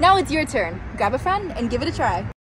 Now it's your turn. Grab a friend and give it a try.